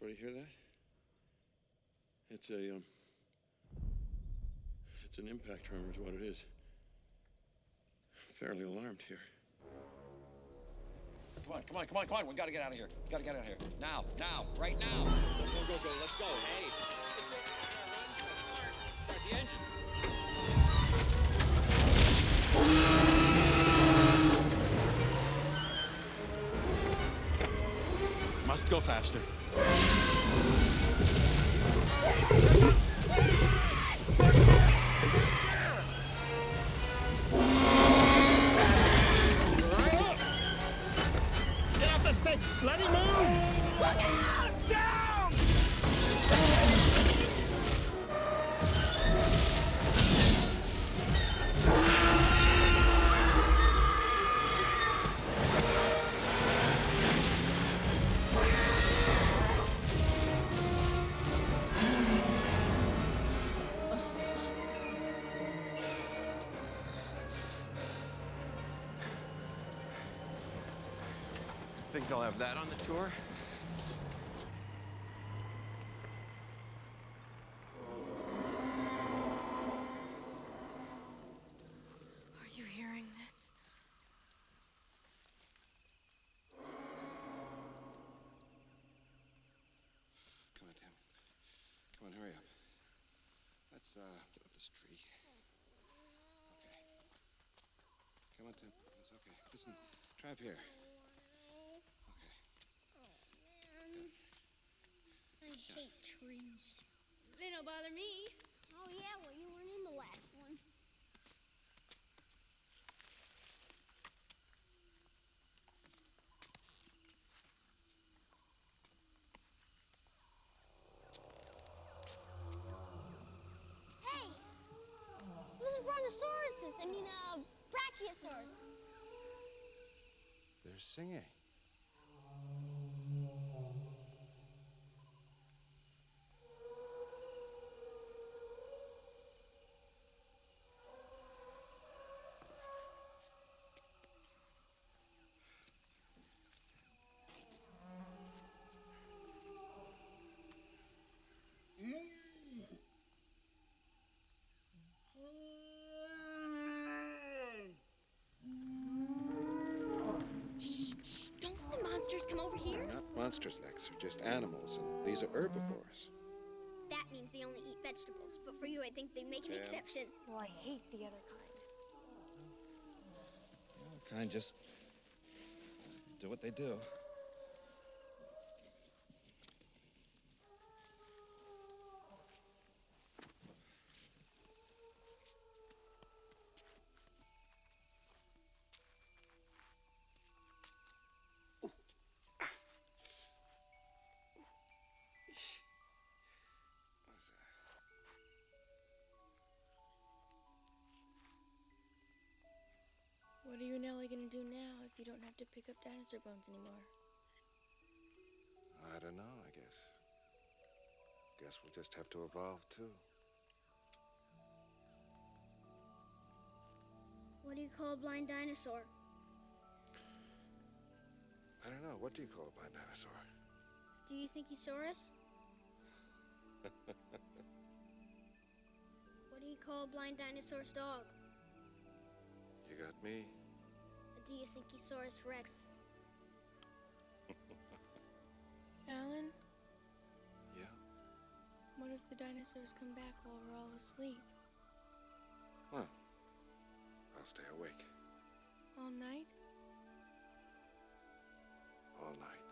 Anybody hear that? It's a, um, it's an impact tremor is what it is. Fairly alarmed here. Come on, come on, come on, come on. We gotta get out of here. Gotta get out of here. Now, now, right now. Go, go, go. Let's go. Hey. Must go faster. Get off the stick! Let him move! Look out! Think they'll have that on the tour? Are you hearing this? Come on, Tim. Come on, hurry up. Let's uh, get up this tree. Okay. Come on, Tim. It's okay. Listen, try up here. Okay. I hate trees. They don't bother me. Oh, yeah, well, you weren't in the last one. Hey! Those are brontosauruses. I mean, uh, brachiosauruses. They're singing. Shh, don't let the come over here. They're not monsters, Lex. They're just animals, and these are herbivores. That means they only eat vegetables, but for you, I think they make an Yeah. exception. Well, I hate the other kind. Kind just do what they do. What are you and Ellie gonna do now if you don't have to pick up dinosaur bones anymore? I don't know, I guess. Guess we'll just have to evolve too. What do you call a blind dinosaur? I don't know. What do you call a blind dinosaur? Do you think he saw us? What do you call a blind dinosaur's dog? You got me do you think he saw us, Rex? Alan? Yeah? What if the dinosaurs come back while we're all asleep? Well, I'll stay awake. All night? All night.